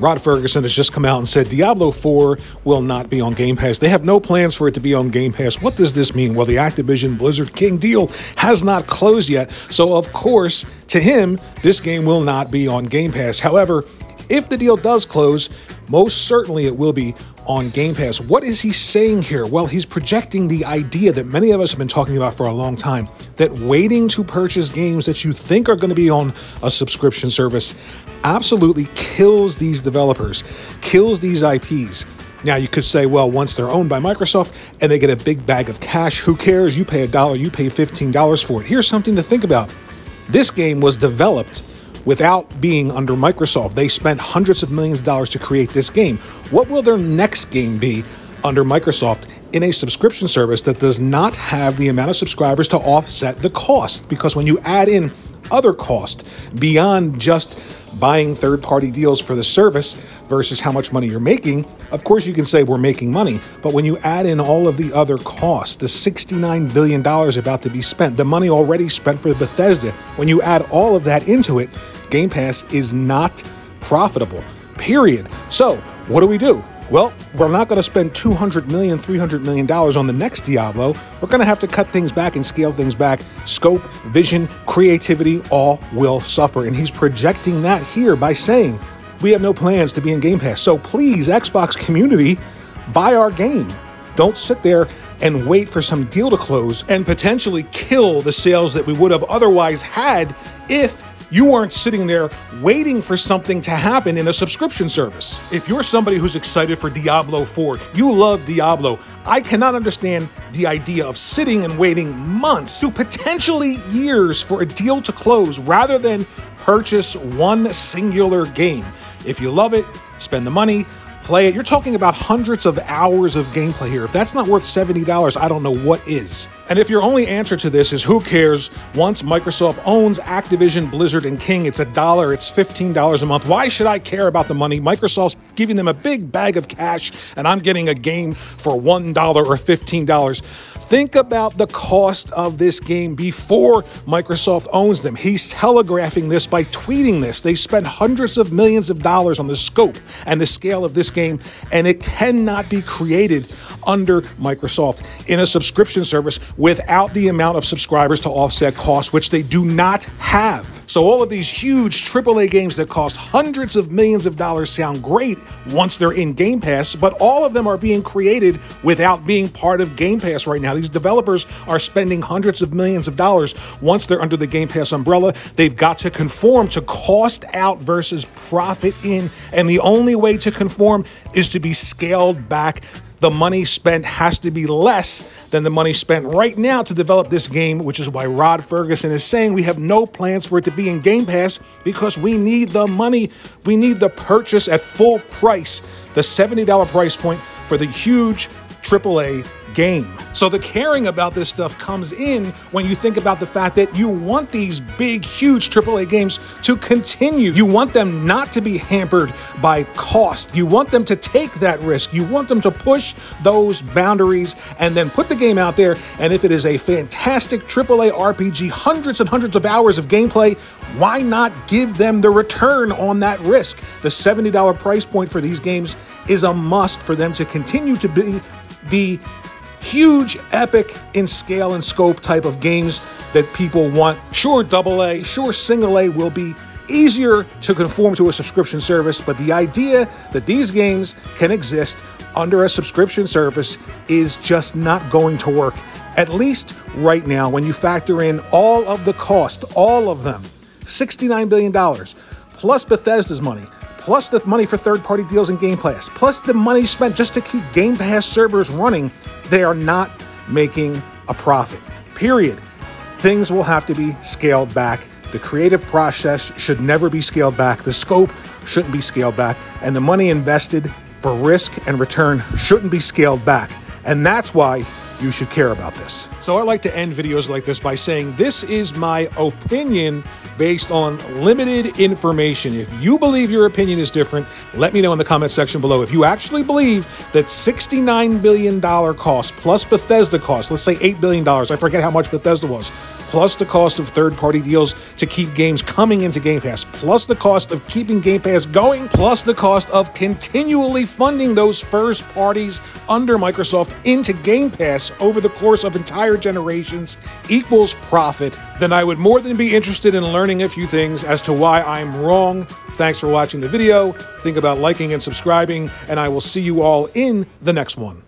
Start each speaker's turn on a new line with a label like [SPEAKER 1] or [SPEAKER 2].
[SPEAKER 1] Rod Ferguson has just come out and said Diablo 4 will not be on Game Pass. They have no plans for it to be on Game Pass. What does this mean? Well, the Activision Blizzard King deal has not closed yet. So, of course, to him, this game will not be on Game Pass. However, if the deal does close, most certainly it will be on Game Pass. What is he saying here? Well, he's projecting the idea that many of us have been talking about for a long time that waiting to purchase games that you think are going to be on a subscription service absolutely kills these developers, kills these IPs. Now, you could say, well, once they're owned by Microsoft and they get a big bag of cash, who cares? You pay a dollar, you pay $15 for it. Here's something to think about this game was developed without being under Microsoft. They spent hundreds of millions of dollars to create this game. What will their next game be under Microsoft in a subscription service that does not have the amount of subscribers to offset the cost? Because when you add in other cost beyond just buying third party deals for the service versus how much money you're making, of course you can say we're making money. But when you add in all of the other costs, the $69 billion about to be spent, the money already spent for Bethesda, when you add all of that into it, Game Pass is not profitable, period. So what do we do? Well, we're not going to spend $200 million, $300 million on the next Diablo. We're going to have to cut things back and scale things back. Scope, vision, creativity all will suffer. And he's projecting that here by saying, we have no plans to be in Game Pass. So please, Xbox community, buy our game. Don't sit there and wait for some deal to close and potentially kill the sales that we would have otherwise had if you aren't sitting there waiting for something to happen in a subscription service. If you're somebody who's excited for Diablo 4, you love Diablo, I cannot understand the idea of sitting and waiting months to potentially years for a deal to close rather than purchase one singular game. If you love it, spend the money, play it. You're talking about hundreds of hours of gameplay here. If that's not worth $70, I don't know what is. And if your only answer to this is who cares, once Microsoft owns Activision, Blizzard, and King, it's a dollar, it's $15 a month. Why should I care about the money? Microsoft's giving them a big bag of cash, and I'm getting a game for $1 or $15. Think about the cost of this game before Microsoft owns them. He's telegraphing this by tweeting this. They spent hundreds of millions of dollars on the scope and the scale of this game, and it cannot be created under Microsoft in a subscription service without the amount of subscribers to offset costs, which they do not have. So, all of these huge AAA games that cost hundreds of millions of dollars sound great once they're in Game Pass, but all of them are being created without being part of Game Pass right now. These developers are spending hundreds of millions of dollars once they're under the Game Pass umbrella. They've got to conform to cost out versus profit in, and the only way to conform is to be scaled back the money spent has to be less than the money spent right now to develop this game, which is why Rod Ferguson is saying we have no plans for it to be in Game Pass because we need the money. We need the purchase at full price, the $70 price point for the huge AAA game. So the caring about this stuff comes in when you think about the fact that you want these big, huge AAA games to continue. You want them not to be hampered by cost. You want them to take that risk. You want them to push those boundaries and then put the game out there. And if it is a fantastic AAA RPG, hundreds and hundreds of hours of gameplay, why not give them the return on that risk? The $70 price point for these games is a must for them to continue to be the huge, epic in scale and scope type of games that people want. Sure, double A, sure, single A will be easier to conform to a subscription service, but the idea that these games can exist under a subscription service is just not going to work. At least right now, when you factor in all of the cost, all of them, $69 billion, plus Bethesda's money, plus the money for third party deals in Game Pass, plus the money spent just to keep Game Pass servers running, they are not making a profit. Period. Things will have to be scaled back. The creative process should never be scaled back. The scope shouldn't be scaled back. And the money invested for risk and return shouldn't be scaled back. And that's why you should care about this. So I like to end videos like this by saying this is my opinion based on limited information. If you believe your opinion is different, let me know in the comment section below. If you actually believe that $69 billion cost plus Bethesda cost, let's say $8 billion, I forget how much Bethesda was, plus the cost of third party deals to keep games coming into Game Pass, plus the cost of keeping Game Pass going, plus the cost of continually funding those first parties under Microsoft into Game Pass over the course of entire generations equals profit, then I would more than be interested in learning a few things as to why I'm wrong. Thanks for watching the video. Think about liking and subscribing, and I will see you all in the next one.